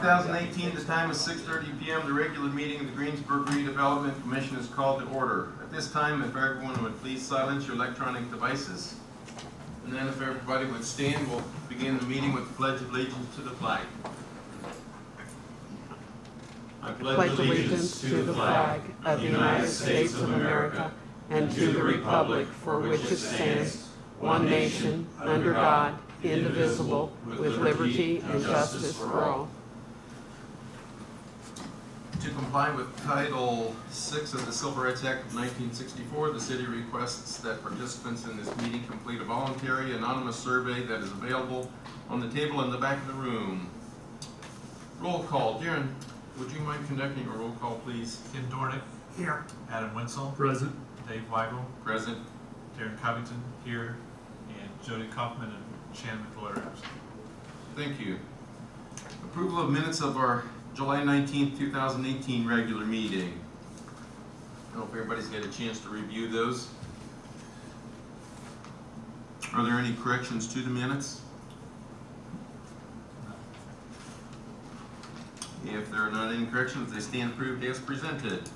2018, the time is 6:30 PM. The regular meeting of the Greensburg Redevelopment Commission is called to order. At this time, if everyone would please silence your electronic devices. And then if everybody would stand, we'll begin the meeting with the pledge of allegiance to the flag. I pledge allegiance to the flag of the United States of America and to the republic for which it stands, one nation, under God, indivisible, with liberty and justice for all. To comply with Title VI of the Civil Rights Act of 1964, the city requests that participants in this meeting complete a voluntary anonymous survey that is available on the table in the back of the room. Roll call. Darren, would you mind conducting a roll call, please? Ken Dornick. Here. Adam Wenzel. Present. Dave Weigel. Present. Darren Covington here. And Jody Kaufman and Shannon McClure absent. Thank you. Approval of minutes of our July 19th, 2018 regular meeting. I hope everybody's got a chance to review those. Are there any corrections to the minutes? If there are not any corrections, they stand approved as presented.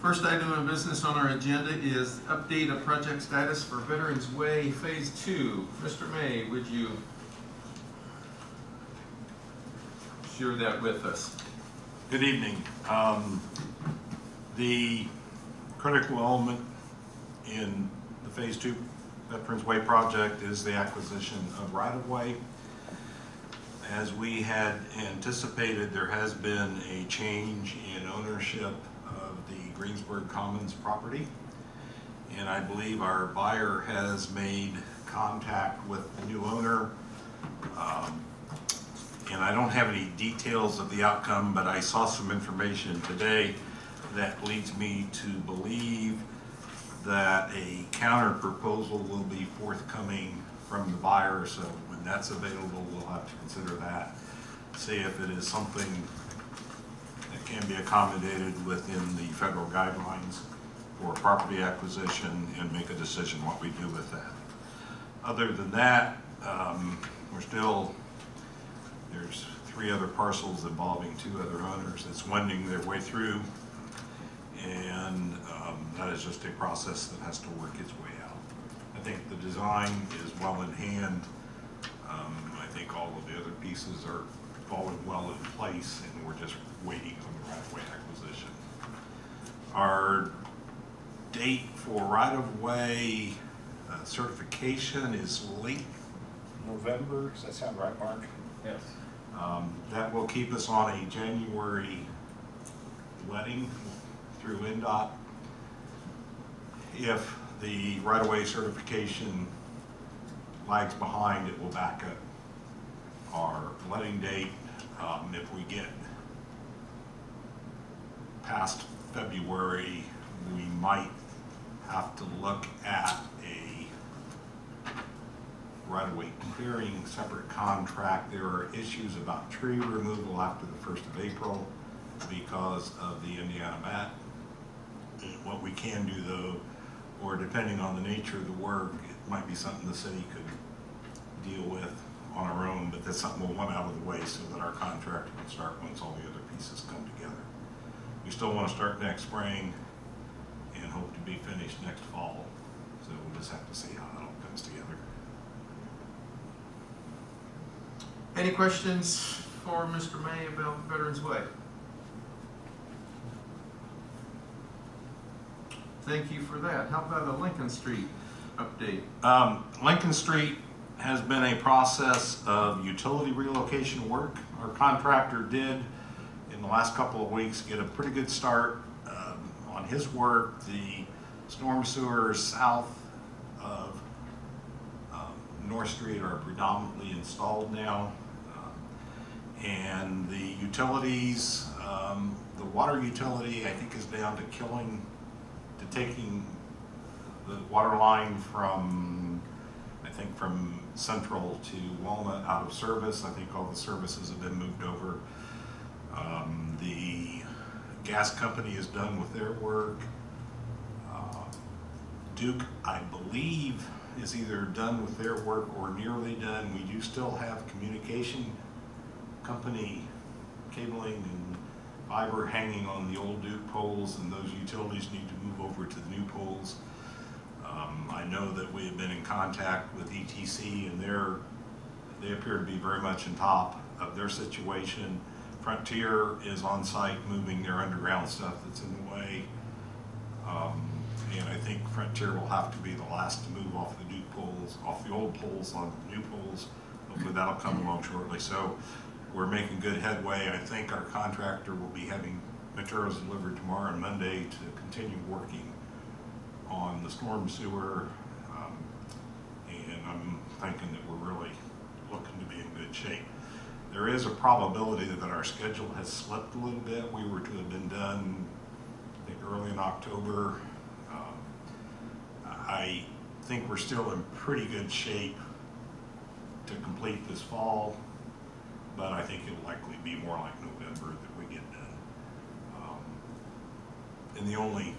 First item of business on our agenda is update of project status for Veterans Way Phase Two. Mr. May, would you share that with us? Good evening. Um, The critical element in the Phase Two Veterans Way project is the acquisition of right-of-way. As we had anticipated, there has been a change in ownership of the Greensburg Commons property. And I believe our buyer has made contact with the new owner. Um, and I don't have any details of the outcome, but I saw some information today that leads me to believe that a counter proposal will be forthcoming from the buyer, so when that's available, we'll have to consider that. See if it is something that can be accommodated within the federal guidelines for property acquisition and make a decision what we do with that. Other than that, um, we're still there's three other parcels involving two other owners that's wending their way through. And um, that is just a process that has to work its way out. I think the design is well in hand. Um, I think all of the other pieces are falling well in place and we're just waiting on the right-of-way acquisition. Our date for right-of-way uh, certification is late November. Does that sound right, Mark? Yes. Um, That will keep us on a January letting through INDOT. If the right-of-way certification lags behind, it will back up our letting date. Um, If we get past February, we might have to look at right-of-way clearing separate contract. There are issues about tree removal after the first of April because of the Indiana bat. What we can do though, or depending on the nature of the work, it might be something the city could deal with on our own, but that's something we'll want out of the way so that our contractor can start once all the other pieces come together. We still want to start next spring and hope to be finished next fall. So we'll just have to see how that all comes together. Any questions for Mr. May about Veterans Way? Thank you for that. How about a Lincoln Street update? Um, Lincoln Street has been a process of utility relocation work. Our contractor did, in the last couple of weeks, get a pretty good start um, on his work. The storm sewers south of um, North Street are predominantly installed now. And the utilities, um, the water utility, I think is down to killing, to taking the water line from, I think from Central to Walnut out of service. I think all the services have been moved over. Um, the gas company is done with their work. Uh, Duke, I believe, is either done with their work or nearly done. We do still have communication company cabling and fiber hanging on the old Duke poles, and those utilities need to move over to the new poles. Um, I know that we have been in contact with ETC, and they're, they appear to be very much on top of their situation. Frontier is on site moving their underground stuff that's in the way. Um, and I think Frontier will have to be the last to move off the Duke poles, off the old poles on the new poles. Hopefully that'll come along shortly. So we're making good headway. I think our contractor will be having materials delivered tomorrow and Monday to continue working on the storm sewer. Um, And I'm thinking that we're really looking to be in good shape. There is a probability that our schedule has slipped a little bit. We were to have been done, I think, early in October. Um, I think we're still in pretty good shape to complete this fall, but I think it'll likely be more like November that we get done. Um, And the only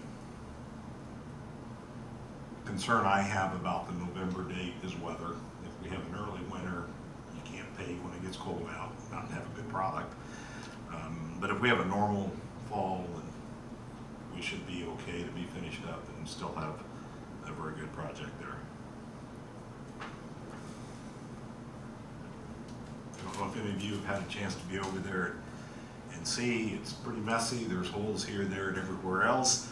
concern I have about the November date is weather. If we have an early winter, you can't pay when it gets cold out, not have a good product. Um, But if we have a normal fall, then we should be okay to be finished up and still have a very good project there. I don't know if any of you have had a chance to be over there and see, it's pretty messy, there's holes here, there, and everywhere else.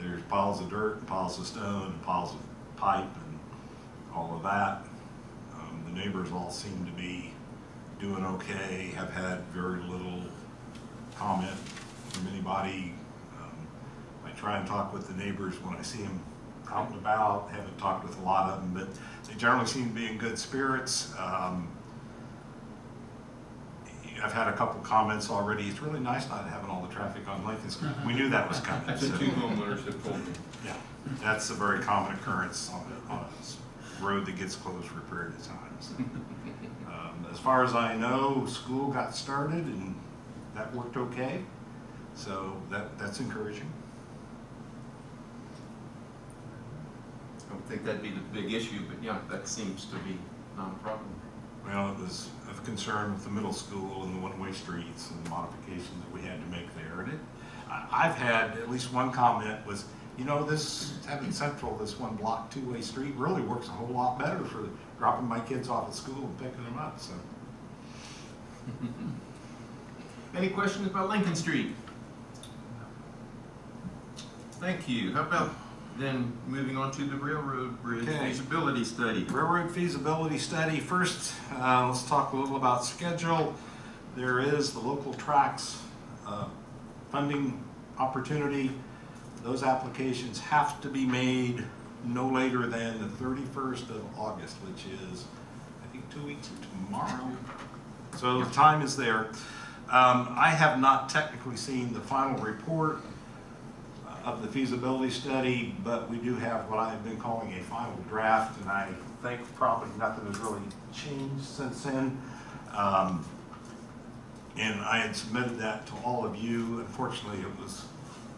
There's piles of dirt, and piles of stone, and piles of pipe, and all of that. Um, the neighbors all seem to be doing okay, have had very little comment from anybody. Um, I try and talk with the neighbors when I see them out and about, haven't talked with a lot of them, but they generally seem to be in good spirits. Um, I've had a couple comments already, it's really nice not having all the traffic on Lincoln Street. We knew that was coming. That's what so- two homeowners have told me. yeah, that's a very common occurrence on a, on a s- road that gets closed for a period of time. so. Um, As far as I know, school got started and that worked okay, so that, that's encouraging. I don't think that'd be the big issue, but yeah, that seems to be not a problem. Well, it was of concern with the middle school and the one-way streets and the modifications that we had to make there. And it, I, I've had at least one comment was, you know, this, having Central, this one block, two-way street really works a whole lot better for dropping my kids off at school and picking them up, so. Any questions about Lincoln Street? Thank you. How about then moving on to the railroad bridge Okay. feasibility study? Railroad feasibility study, first, uh, let's talk a little about schedule. There is the Local Trax, uh, funding opportunity. Those applications have to be made no later than the thirty-first of August, which is, I think, two weeks from tomorrow. So the time is there. Um, I have not technically seen the final report of the feasibility study, but we do have what I have been calling a final draft, and I think probably nothing has really changed since then. Um, And I had submitted that to all of you. Unfortunately, it was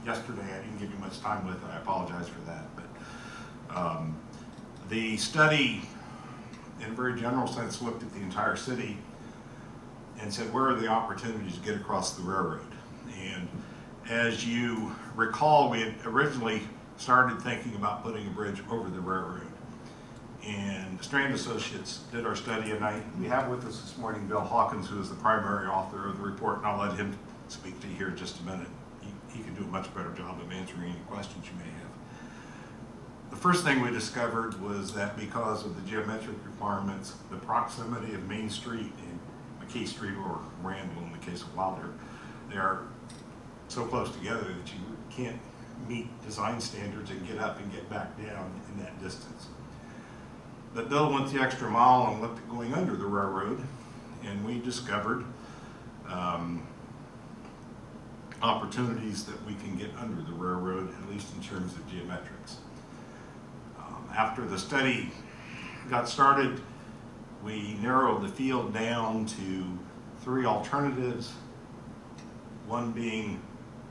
yesterday. I didn't give you much time with it. I apologize for that. But um, the study, in a very general sense, looked at the entire city and said, where are the opportunities to get across the railroad? And as you recall, we had originally started thinking about putting a bridge over the railroad. And Strand Associates did our study, and I, we have with us this morning Bill Hawkins, who is the primary author of the report, and I'll let him speak to you here in just a minute. He, he can do a much better job of answering any questions you may have. The first thing we discovered was that because of the geometric requirements, the proximity of Main Street and McKee Street or Randall in the case of Wilder, they are so close together that you can't meet design standards and get up and get back down in that distance. But Bill went the extra mile and looked at going under the railroad, and we discovered um, opportunities that we can get under the railroad, at least in terms of geometrics. Um, After the study got started, we narrowed the field down to three alternatives. One being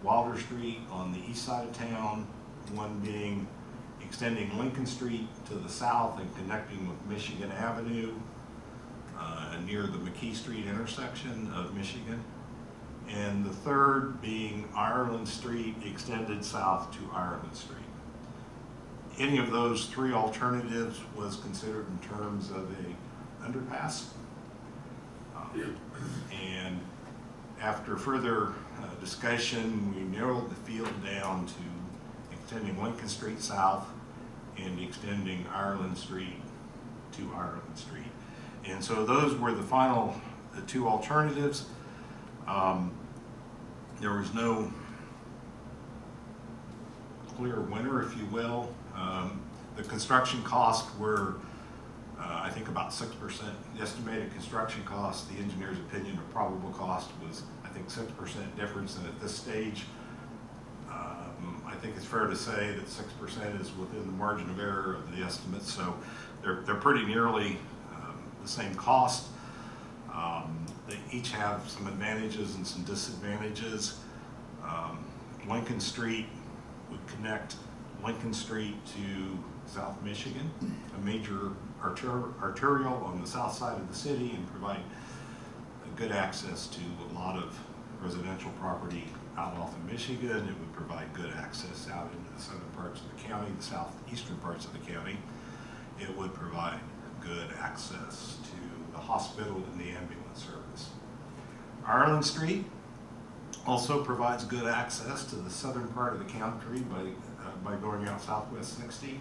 Wilder Street on the east side of town, one being extending Lincoln Street to the south and connecting with Michigan Avenue, uh, near the McKee Street intersection of Michigan. And the third being Ireland Street extended south to Ireland Street. Any of those three alternatives was considered in terms of a underpass. Um, And after further uh, discussion, we narrowed the field down to extending Lincoln Street south and extending Ireland Street to Ireland Street. And so those were the final, the two alternatives. Um, There was no clear winner, if you will. Um, The construction costs were, uh, I think about six percent. The estimated construction cost, the engineer's opinion of probable cost was, I think, six percent difference. And at this stage, um, I think it's fair to say that six percent is within the margin of error of the estimates. So they're, they're pretty nearly um, the same cost. Um, They each have some advantages and some disadvantages. Um, Lincoln Street would connect Lincoln Street to South Michigan, a major arter- arterial on the south side of the city and provide a good access to a lot of residential property out off of Michigan. It would provide good access out into the southern parts of the county, the southeastern parts of the county. It would provide good access to the hospital and the ambulance service. Ireland Street also provides good access to the southern part of the county by, uh, by going out Southwest 60.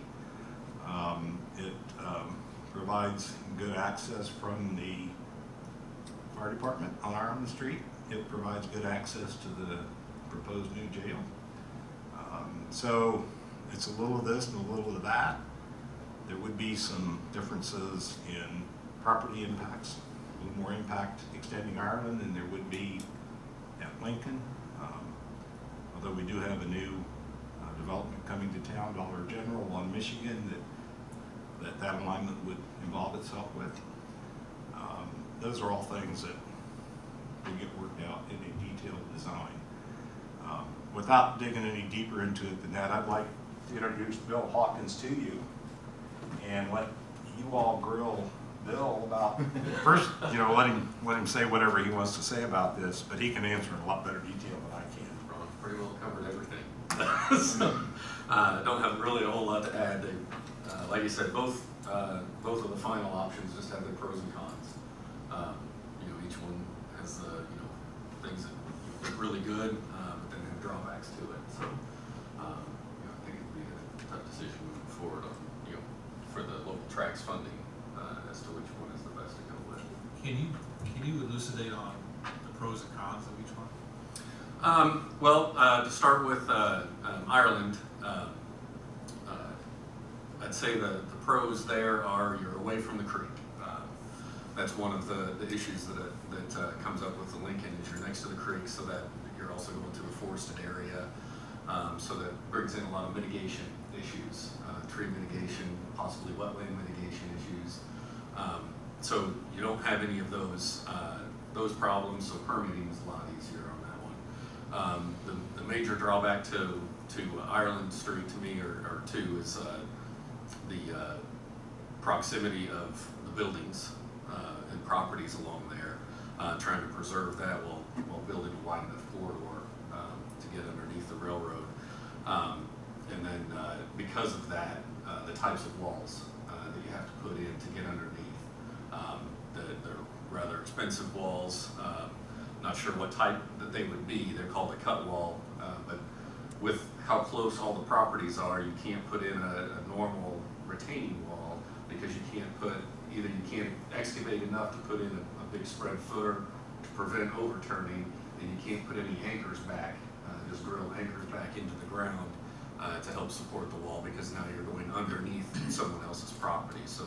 Um, It um, provides good access from the fire department on Ireland Street. It provides good access to the proposed new jail. Um, So it's a little of this and a little of that. There would be some differences in property impacts, a little more impact extending Ireland than there would be at Lincoln. Um, Although we do have a new uh, development coming to town, Dollar General on Michigan, that, that that alignment would involve itself with. Um, Those are all things that will get worked out in a detailed design. Um, Without digging any deeper into it than that, I'd like to introduce Bill Hawkins to you and let you all grill Bill about, first, you know, let him, let him say whatever he wants to say about this, but he can answer in a lot better detail than I can. Ron pretty well covered everything. So, uh, don't have really a whole lot to add. They, like you said, both, uh, both of the final options just have their pros and cons. Um, you know, each one has, uh, you know, things that look really good, uh, but then have drawbacks to it. So, um, you know, I think it'd be a tough decision moving forward on, you know, for the Local Trax funding, uh, as to which one is the best to go with. Can you, can you elucidate on the pros and cons of each one? Um, well, uh, to start with uh, um, Ireland, uh, I'd say the, the pros there are you're away from the creek. Uh, that's one of the, the issues that, that uh, comes up with the Lincoln is you're next to the creek so that you're also going to a forested area. Um, so that brings in a lot of mitigation issues, uh, tree mitigation, possibly wetland mitigation issues. Um, so you don't have any of those, uh, those problems, so permitting is a lot easier on that one. Um, the, the major drawback to, to Ireland Street to me, or, or two, is, uh, the, uh, proximity of the buildings, uh, and properties along there. Uh, trying to preserve that while, while building a wide enough corridor, um, to get underneath the railroad. Um, and then, uh, because of that, uh, the types of walls, uh, that you have to put in to get underneath. Um, the- they're rather expensive walls, um, not sure what type that they would be, they're called a cut wall, but with how close all the properties are, you can't put in a, a normal retaining wall, because you can't put, either you can't excavate enough to put in a, a big spread footer to prevent overturning, and you can't put any anchors back, uh, just drill anchors back into the ground, uh, to help support the wall, because now you're going underneath someone else's property, so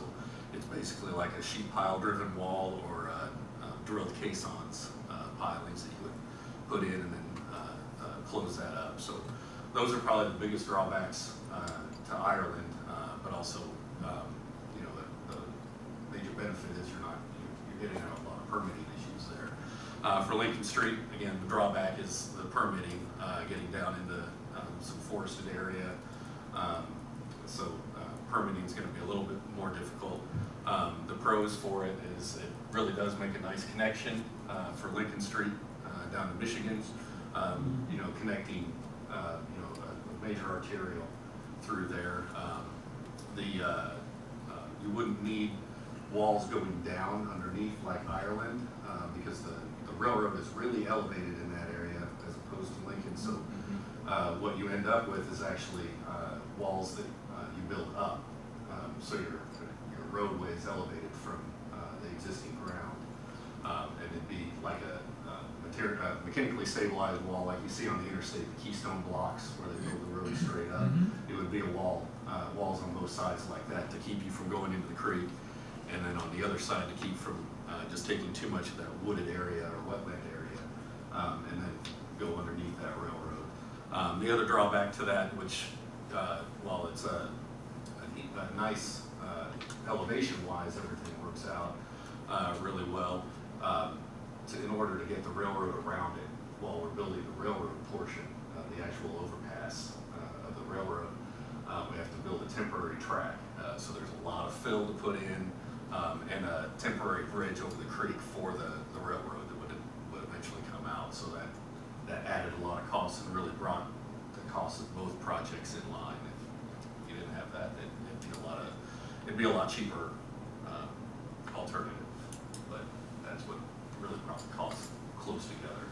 it's basically like a sheet pile driven wall or, uh, uh, drilled caissons, uh, pilings that you would put in and then, close that up, so those are probably the biggest drawbacks, uh, to Ireland, uh, but also, um, you know, the, the major benefit is you're not, you're- getting a lot of permitting issues there. Uh, for Lincoln Street, again, the drawback is the permitting, getting down into, um, some forested area. Um, so, permitting is gonna be a little bit more difficult. Um, the pros for it is it really does make a nice connection, uh, for Lincoln Street, uh, down to Michigan. Um, you know, connecting, uh, you know, major arterial through there. Um, the, uh, uh, you wouldn't need walls going down underneath like Ireland, uh, because the, the railroad is really elevated in that area as opposed to Lincoln. So, uh, what you end up with is actually, uh, walls that, uh, you build up. Um, so your, your roadway is elevated from, uh, the existing ground. Um, and it'd be like a, uh, uh, mechanically stabilized wall like you see on the interstate, the keystone blocks where they build the road straight up. It would be a wall, uh, walls on both sides like that to keep you from going into the creek. And then on the other side to keep from, uh, just taking too much of that wooded area or wetland area. Um, and then go underneath that railroad. Um, the other drawback to that, which, uh, while it's a, a neat- a nice, uh, elevation wise, everything works out, uh, really well. Um, to, in order to get the railroad around it, while we're building the railroad portion, uh, the actual overpass, uh, of the railroad, uh, we have to build a temporary track. Uh, so there's a lot of fill to put in, um, and a temporary bridge over the creek for the, the railroad that would, would eventually come out. So that, that added a lot of costs and really brought the cost of both projects in line. If you didn't have that, then it'd be a lot of, it'd be a lot cheaper, um, alternative. But that's what really brought the costs close together.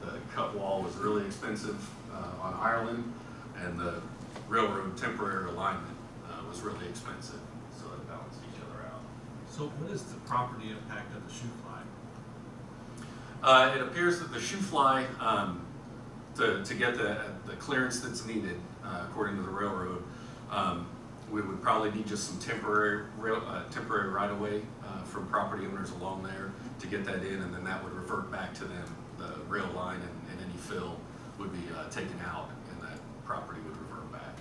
The cut wall was really expensive, uh, on Ireland, and the railroad temporary alignment, uh, was really expensive, so it balanced each other out. So what is the property impact of the shoe fly? Uh, it appears that the shoofly, um, to, to get the, the clearance that's needed, uh, according to the railroad, um, we would probably need just some temporary rail, uh, temporary right-of-way, uh, from property owners along there to get that in, and then that would revert back to them. The rail line and, and any fill would be, uh, taken out, and that property would revert back.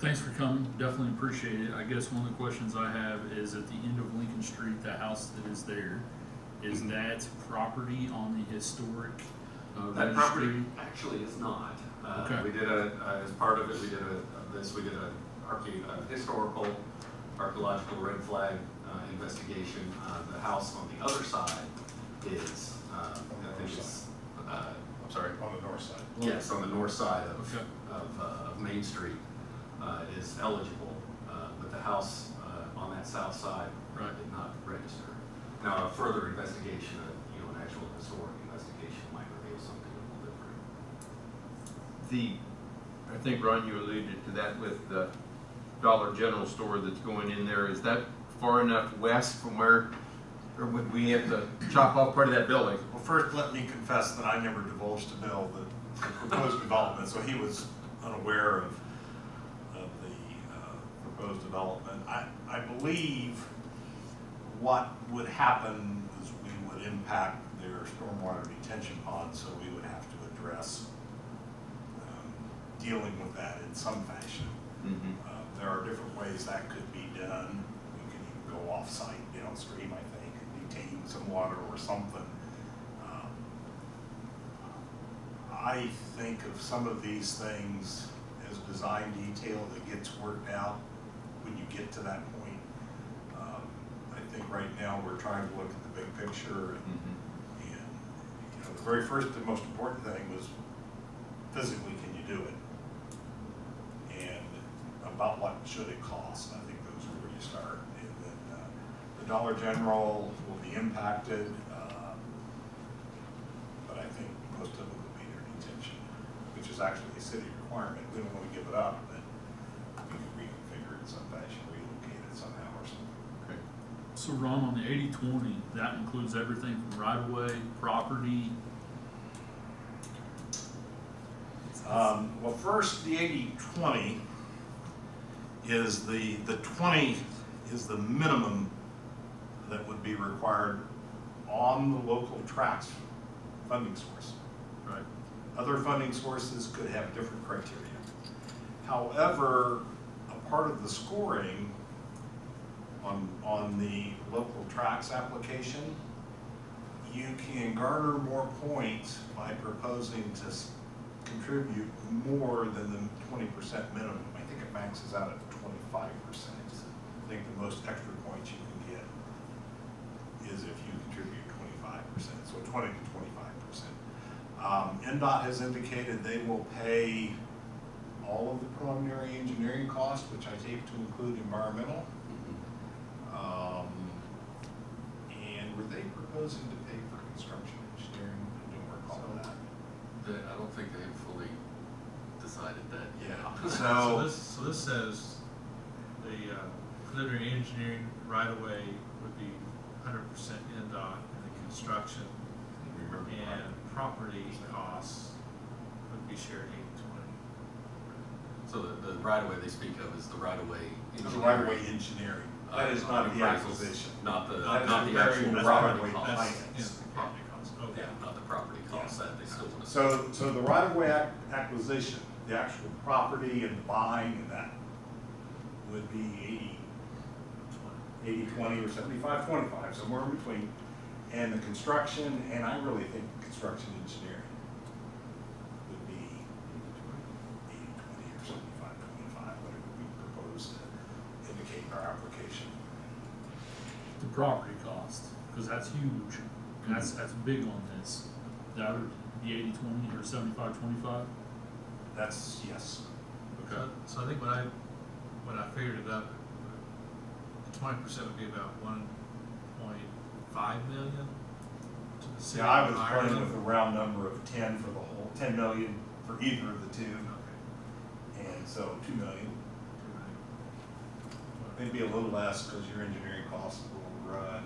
Thanks for coming, definitely appreciate it. I guess one of the questions I have is at the end of Lincoln Street, the house that is there, is Mhm. that property on the historic uh, That property registry? actually is not. Uh, Okay. We did a, uh, as part of it, we did a, this, we did a archae, a historical, archaeological red flag, uh, investigation. Uh, the house on the other side is, uh, I think it's, uh, I'm sorry, On the north side. yes, on the north side of, Okay. of, uh, of Main Street, uh, is eligible. Uh, but the house, uh, on that south side Right. did not register. Now, a further investigation, uh, you know, an actual historic investigation might reveal something a little different. The, I think Ron, you alluded to that with the Dollar General store that's going in there. Is that far enough west from where, or would we have to chop off part of that building? Well, first, let me confess that I never divulged to Bill the the proposed development, so he was unaware of, of the uh, proposed development. I, I believe what would happen is we would impact their stormwater detention pond, so we would have to address dealing with that in some fashion. Mhm. Uh, There are different ways that could be done. You can even go off-site downstream, I think, and detain some water or something. Um, I think of some of these things as design detail that gets worked out when you get to that point. Um, I think right now, we're trying to look at the big picture and, Mhm. and, you know, the very first and most important thing was physically, can you do it? And about what should it cost. I think those are where you start. And then, uh, the Dollar General will be impacted, uh, but I think most of it will be their detention, which is actually a city requirement. We don't want to give it up, but we can reconfigure it in some fashion, relocate it somehow or something. Okay. So Ron, on the eighty twenty, that includes everything from right of way, property, Um, well, first, the eighty-twenty is the, the twenty is the minimum that would be required on the Local Trax funding source. right? Other funding sources could have different criteria. However, a part of the scoring on, on the Local Trax application, you can garner more points by proposing to contribute more than the twenty percent minimum. I think it maxes out at twenty-five percent. I think the most extra points you can get is if you contribute twenty-five percent, so twenty to twenty-five percent. Um, INDOT has indicated they will pay all of the preliminary engineering costs, which I take to include environmental. Um, and were they proposing to pay for construction engineering? I don't recall that. That- I don't think they have fully decided that. Yeah, So so, this, so this says the uh, preliminary engineering right of way would be hundred percent INDOT and the construction Remember, and property costs would be shared eighty twenty. So the, the right of way they speak of is the right of way. the right of way engineering, that is not the acquisition. Not the, That is not the very actual right property of way costs. finance. Yeah, property costs, okay. Yeah, not the property costs that they still want to. So, so the right of way acquisition, the actual property and the buying and that would be eighty, eighty, twenty, or seventy-five, twenty-five, somewhere in between. And the construction, and I really think construction engineering would be eighty, twenty, or seventy-five, twenty-five, whatever we propose to indicate in our application. The property cost, because that's huge. That's, that's big on this. That would be eighty twenty or seventy-five twenty-five? That's, yes. So, so I think when I, when I figured it up, twenty percent would be about one point five million to the city Yeah, I of was playing Ireland. with a round number of ten for the whole, ten million for either of the two, Okay. and so two million. Maybe a little less, because your engineering costs will run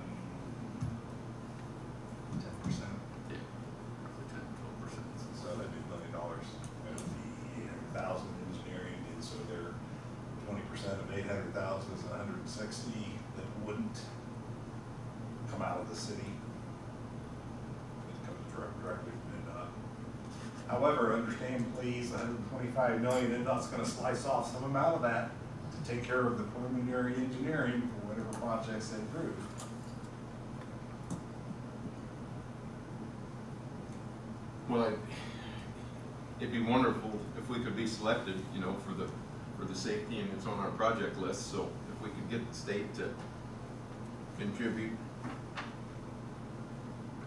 1.5 million, and that's gonna slice off some amount of that to take care of the preliminary engineering for whatever projects they approve. Well, it- it'd be wonderful if we could be selected, you know, for the, for the safety and it's on our project list, so if we could get the state to contribute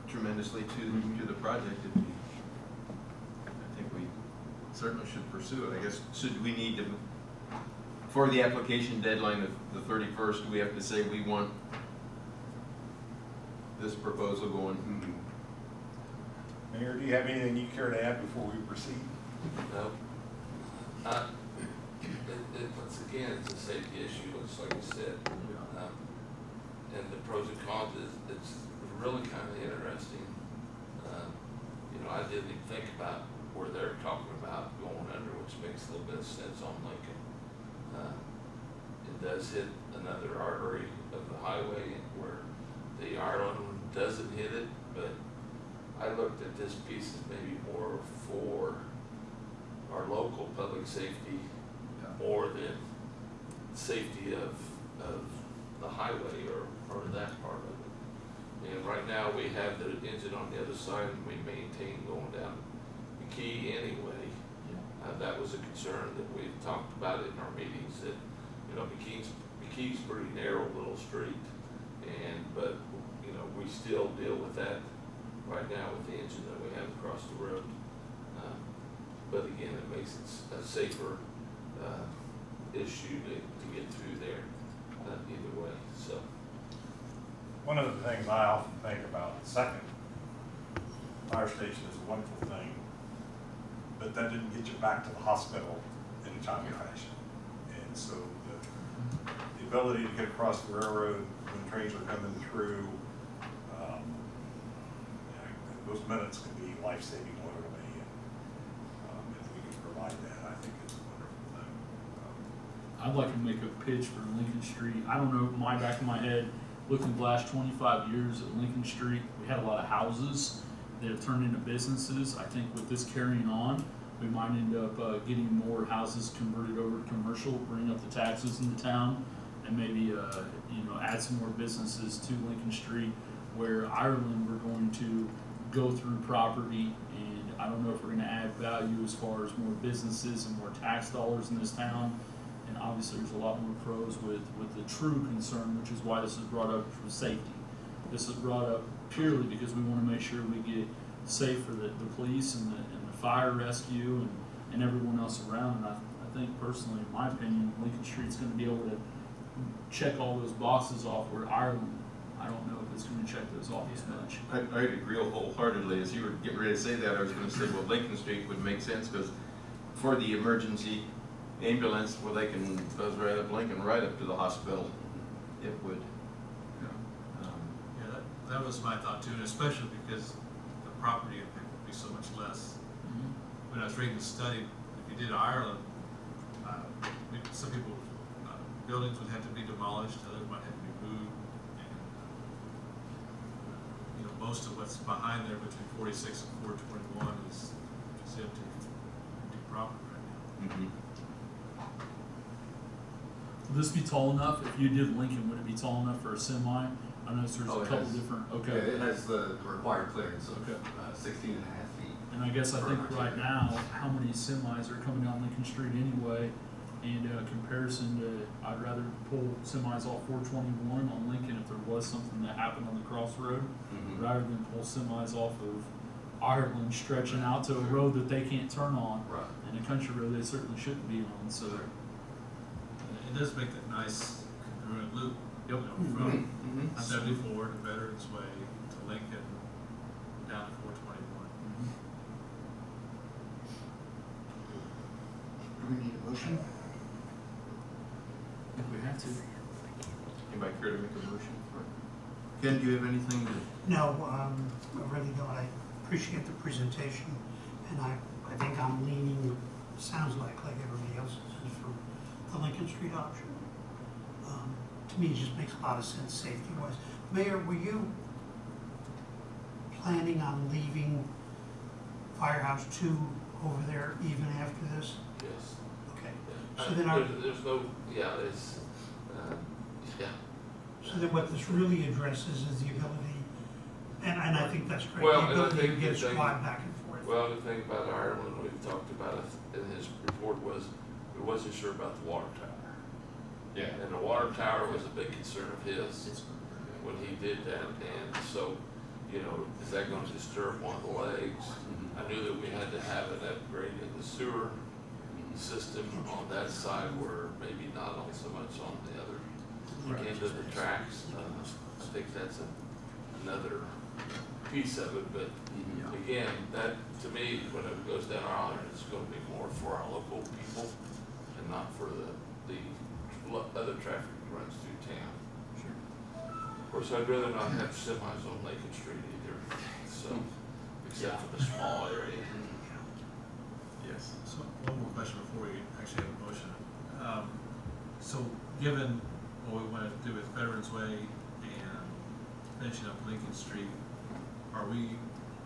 tremendously to, to the project, it'd be certainly should pursue it. I guess, should we need to, for the application deadline of the thirty-first, we have to say we want this proposal going, hmm, Mayor, do you have anything you care to add before we proceed? No. Uh, it, it, once again, it's a safety issue, it's like you said. Um, And the pros and cons is, it's really kind of interesting. Um, You know, I didn't even think about where they're talking about going under, which makes a little bit of sense on Lincoln. Uh, It does hit another artery of the highway where the Ireland one doesn't hit it, but I looked at this piece as maybe more for our local public safety more than safety of, of the highway or, or that part of it. And right now, we have the engine on the other side and we maintain going down McKee anyway. Uh, that was a concern that we've talked about in our meetings, that, you know, McKee's, McKee's pretty narrow little street. And, but, you know, we still deal with that right now with the engine that we have across the road. Uh, But again, it makes it a safer, uh, issue to, to get through there, uh, either way, so. One of the things I often think about, second, fire station is a wonderful thing, but that didn't get you back to the hospital in a timely fashion. And so the, the ability to get across the railroad when trains are coming through, um, you know, those minutes can be life-saving literally, and, um, if we can provide that, I think it's a wonderful thing. Um, I'd like to make a pitch for Lincoln Street. I don't know, my back of my head, looking at the last twenty-five years at Lincoln Street, we had a lot of houses have turned into businesses. I think with this carrying on, we might end up, uh, getting more houses converted over to commercial, bring up the taxes in the town, and maybe, uh, you know, add some more businesses to Lincoln Street, where Ireland, we're going to go through property, and I don't know if we're gonna add value as far as more businesses and more tax dollars in this town, And obviously, there's a lot more pros with, with the true concern, which is why this is brought up for safety. This is brought up purely because we wanna make sure we get safe for the, the police and the, and the fire rescue and, and everyone else around. And I, I think personally, in my opinion, Lincoln Street's gonna be able to check all those boxes off where Ireland, I don't know if it's gonna check those off as much. I, I'd agree wholeheartedly, as you were getting ready to say that, I was gonna say, well, Lincoln Street would make sense, because for the emergency ambulance, well, they can buzz right up Lincoln, right up to the hospital, it would. Yeah, that, that was my thought too, and especially because the property impact would be so much less. When I was reading the study, if you did Ireland, uh, we- some people, uh, buildings would have to be demolished, others might have to be moved. and, uh, You know, most of what's behind there between forty-six and four twenty-one is, is empty, empty property right now. mhm. Would this be tall enough? If you did Lincoln, would it be tall enough for a semi? I noticed there's Oh, a it couple has- different, Yeah, okay. it has the required clearance of Okay. uh, sixteen and a half feet. And I guess I think right now, how many semis are coming down Lincoln Street anyway? And uh, comparison to, I'd rather pull semis off four twenty-one on Lincoln if there was something that happened on the crossroad, Mhm. rather than pull semis off of Ireland stretching out to a road that they can't turn on, Right. and a country road they certainly shouldn't be on, so. And It does make that nice congruent loop, you Yep. know, from Mhm, mhm. seventy-four to Veterans Way to Lincoln, down to four twenty-one. Mhm. Do we need a motion? If we have to. Anybody care to make a motion for? Ken, do you have anything to? No, um, I really don't. I appreciate the presentation, and I, I think I'm leaning, sounds like, like everybody else is, for the Lincoln Street option. Um, To me, it just makes a lot of sense safety-wise. Mayor, were you planning on leaving Firehouse Two over there even after this? Yes. Okay. So Uh, then our- There's, there's no, yeah, it's, uh, yeah. so then what this really addresses is the ability, and, and I think that's great, Well, the and I ability to think get thing- squad back and forth. Well, the thing about Ireland, we've talked about it in his report was, we wasn't sure about the water tower. Yeah. And the water tower was a big concern of his when he did that, and so, you know, is that gonna disturb one of the legs? Mhm. I knew that we had to have an upgrade in the sewer system on that side where maybe not on so much on the other end of the tracks. Uh, I think that's a- another piece of it, but Mhm. again, that, to me, when it goes down our island, it's gonna be more for our local people and not for the, the other traffic runs through town. Of course, I'd rather not have semis on Lincoln Street either, so, except for the small area. Yes. So, one more question before we actually have a motion. Um, so, given what we wanna do with Veterans Way and finishing up Lincoln Street, are we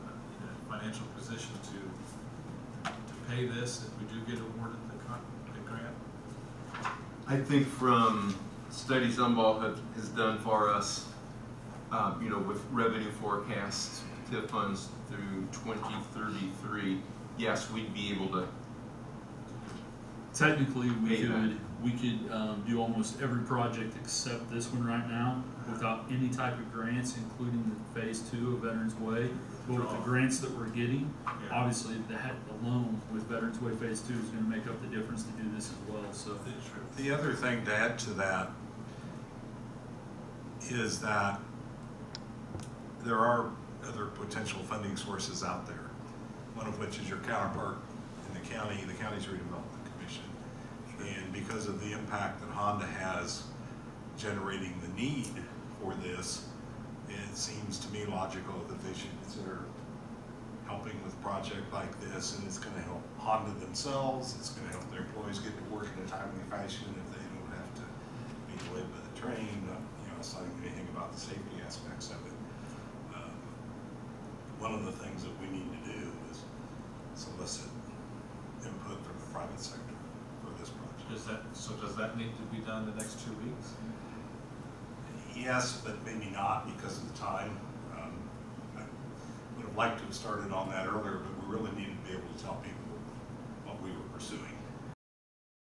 uh, in a financial position to, to pay this if we do get awarded the con, the grant? I think from studies Umbaugh have, has done for us, um, you know, with revenue forecasts, TIF funds through twenty thirty-three, yes, we'd be able to, Technically, we Pay could, we could, um, do almost every project except this one right now without any type of grants, including the phase two of Veterans Way. But with the grants that we're getting, Yeah. obviously that alone with Veterans Way Phase Two is gonna make up the difference to do this as well, so. The other thing to add to that is that there are other potential funding sources out there, one of which is your counterpart in the county, the county's redevelopment commission. And because of the impact that Honda has generating the need for this, it seems to me logical that they should consider helping with a project like this, and it's gonna help Honda themselves, it's gonna help their employees get to work in a timely fashion if they don't have to be delayed by the train, you know, it's not anything about the safety aspects of it. Um, One of the things that we need to do is solicit input from the private sector that, so does that need to be done the next two weeks? Yes, but maybe not because of the time. Um, I would have liked to have started on that earlier, but we really needed to be able to tell people what we were pursuing.